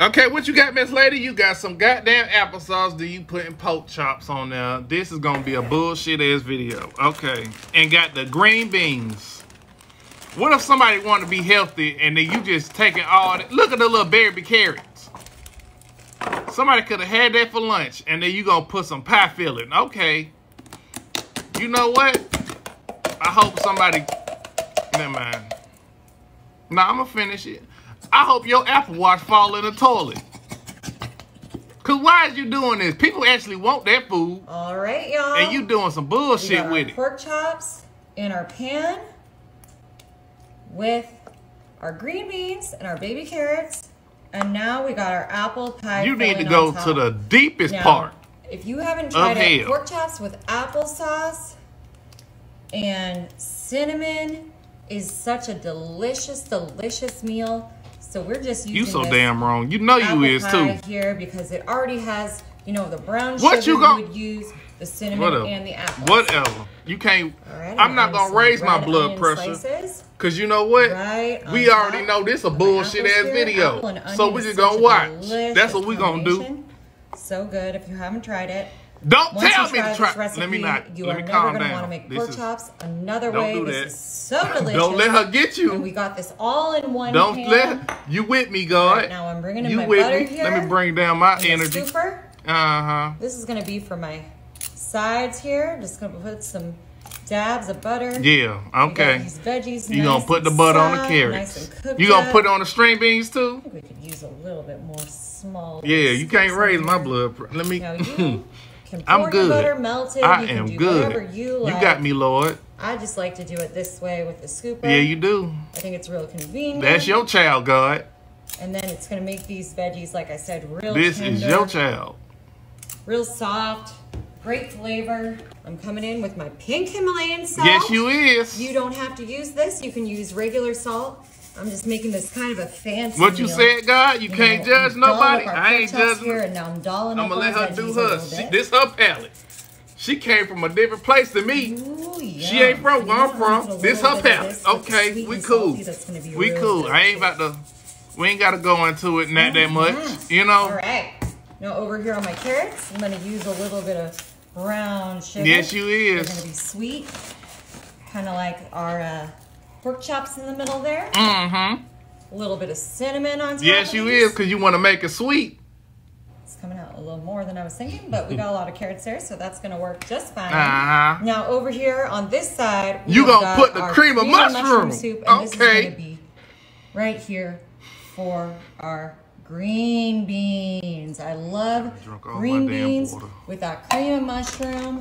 Okay, what you got, Miss Lady? You got some goddamn applesauce. Do you putting pork chops on there? This is gonna be a bullshit ass video. Okay, and got the green beans. What if somebody want to be healthy and then you just taking all that? Look at the little baby carrots. Somebody could have had that for lunch and then you gonna put some pie filling. Okay. You know what? I hope somebody. Never mind. Nah, I'm gonna finish it. I hope your Apple Watch fall in the toilet. Cause why is you doing this? People actually want that food, All right, y'all. and you doing some We bullshit with it. pork chops in our pan with our green beans and our baby carrots. And now we got our apple pie. You need to go to the deepest Now, part. If you haven't tried it, pork chops with applesauce and cinnamon is such a delicious, delicious meal. So we're just using You so damn wrong. You know you is too. here because it already has, you know, the brown What sugar you gon- would use, the cinnamon Whatever. and the apple. Whatever. You can't. Right, I'm not gonna raise my blood pressure. Slices. Cause you know what? Right we already know this a bullshit ass here. video. So we just gonna watch. That's what we gonna do. So good if you haven't tried it. Don't Once tell me to try. recipe, Let me not. you Let are me never calm going to want down. to make This pork is. chops another Don't way. do this is so delicious. Don't let her get you. And we got this all in one Don't pan. let you with me, God. Right, now I'm bringing in you my with butter me? here. Let me bring down my energy. Uh huh. This is going to be for my sides here. Just going to put some dabs of butter. Yeah. Okay. these veggies You nice gonna put the butter on the carrots. Nice and you gonna up. put on the string beans too? I think we could use a little bit more small. Yeah. You can't raise my blood. Let me. You I'm good. butter melted. I you can am do good. Whatever you like. got me, Lord. I just like to do it this way with the scooper. Yeah, you do. I think it's real convenient. That's your child, God. And then it's gonna make these veggies, like I said, real This tender, is your child. real soft, great flavor. I'm coming in with my pink Himalayan salt. Yes, you is. You don't have to use this. You can use regular salt. I'm just making this kind of a fancy. What you meal. said, God? You You can't know, judge nobody. up our I ain't judging. here, and now I'm dolling I'm gonna let her do her. She, this her palate. She came from a different place than me. Ooh, She ain't from where I'm from. This her little bit of palate. this Okay, we cool. salty. That's gonna be We cool. I ain't about to. We ain't got to go into it not that much. Yes. You know. All right. Now over here on my carrots, I'm gonna use a little bit of brown sugar. Yes, you They're gonna be sweet, kind of like our uh, pork chops in the middle there. Mm-hmm. A little bit of cinnamon on top. Yes, of you these. is, cause you want to make it sweet. It's coming out a little more than I was thinking, but we got a lot of carrots there, so that's gonna work just fine. Uh-huh. Now over here on this side, You we've gonna got put the our cream of mushroom. soup, and this Okay. is gonna be right here for our green beans. I love Drunk green beans water. with that cream of mushroom.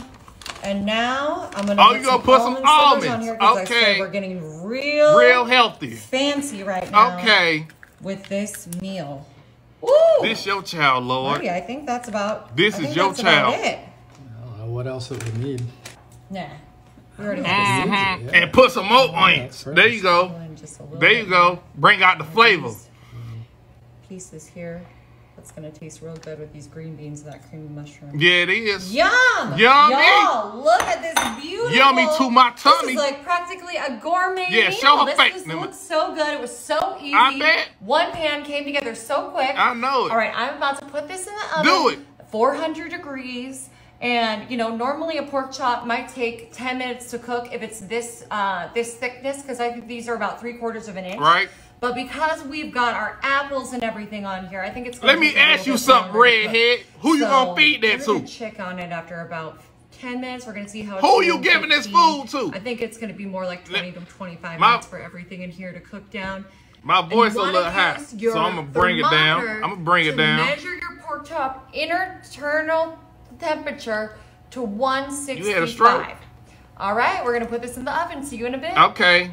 And now I'm gonna Oh, put you gonna some put some almond slivers on here here 'cause I Okay. said we're getting real, Real healthy. fancy right now. Okay. with this meal. Woo! This is your child, Lord. Buddy, I think that's about. This I is your child. it. I don't know what else it would need. Nah, we already have uh-huh. this. Yeah. And put some more on it. There you go. And just a little There you go. Bring out the more flavor. Pieces here. That's gonna taste real good with these green beans and that creamy mushroom. Yeah, it is. Yum! Yummy! Y'all, look at this beautiful. Yummy to my This tummy. is like practically a gourmet Yeah, meal. show her this, face. This looks so good. It was so easy. I bet. One pan came together so quick. I know it. All right, I'm about to put this in the oven. Do it. 400 degrees. And you know, normally a pork chop might take 10 minutes to cook if it's this uh, this thickness, because I think these are about three quarters of an inch. Right. But because we've got our apples and everything on here, I think it's. Let me take a little ask you something, to redhead. Who you gonna feed that to? check on it after about 10 minutes. We're gonna see how. it's Who you giving this food to? I think it's gonna be more like 20 to 25 My- minutes for everything in here to cook down. My voice a little high, so I'm gonna bring it down. I'm gonna bring it to down. Measure your pork chop internal temperature to 165. You had a stroke. All right, we're gonna put this in the oven. See you in a bit. Okay.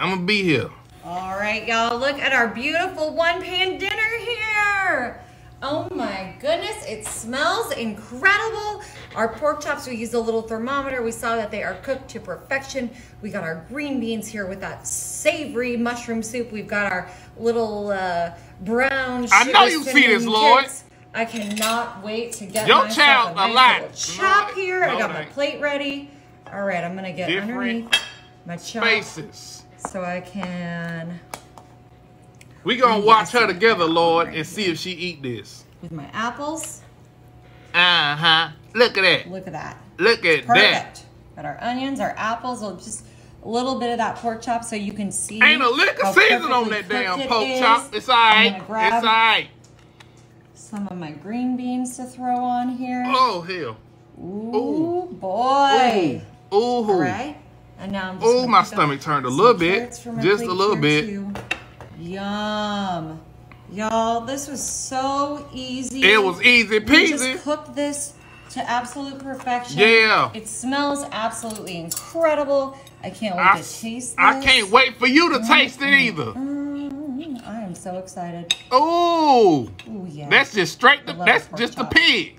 I'm gonna be here. All right, y'all, look at our beautiful one pan dinner here. Oh my goodness, it smells incredible. Our pork chops, we used a little thermometer. We saw that they are cooked to perfection. We got our green beans here with that savory mushroom soup. We've got our little uh, brown I know you see this, Lord. kits. I cannot wait to get Your child a nice little chop No, here. I got my plate ready. All right, I'm gonna get Different underneath my chop Faces. So I can We gonna watch her together, Lord, and see if she eat this. With my apples. Uh huh. Look at that. Look at that. Look at that. Perfect. Got our onions, our apples, will just a little bit of that pork chop so you can see. Ain't a lick of season on that damn cooked it pork chop. It's I'm alright. It's grab alright. some of my green beans to throw on here. Oh hell. Ooh, boy. Ooh. All right. And now I'm just Ooh, my stomach turned a little bit. carrots for my Just a little bit. Yum. Y'all, this was so easy. It was easy peasy. We just cooked this to absolute perfection. Yeah. It smells absolutely incredible. I can't wait I, to taste this. I can't wait for you to taste it either. Mm, I am so excited. Ooh. Ooh, yeah. That's just straight. Love that's just the pig.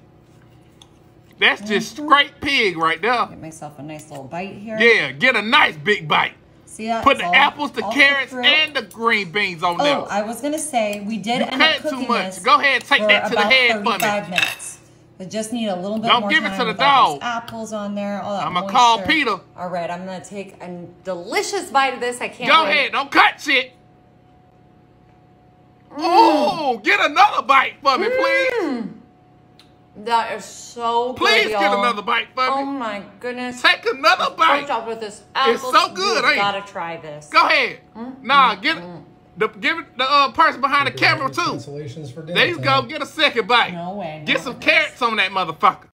That's just Mm-hmm. straight pig right there. Get myself a nice little bite here. Yeah, get a nice big bite. See that? Put the all- apples, the carrots, through. and the green beans on Oh, there. I was gonna say we did You end up cut too much. this Go ahead, take that to the head for me. 35 minutes. I just need a little bit Don't more give it to the dog. apples on there. All that I'ma call. Peter. All right, I'm gonna take a delicious bite of this. I can't. Go wait. ahead, don't cut shit. Mm. Oh, get another bite for me, please. That is so good. Please good, get another bite for Oh my goodness. Take another Pork bite. chop with this It's so good, You've ain't gotta try this. Go ahead. Mm, Nah, get it. The, give it the uh, person behind the camera too. Cancellations for dinner There you go. Get a second bite. No way. Get some way. carrots on that motherfucker.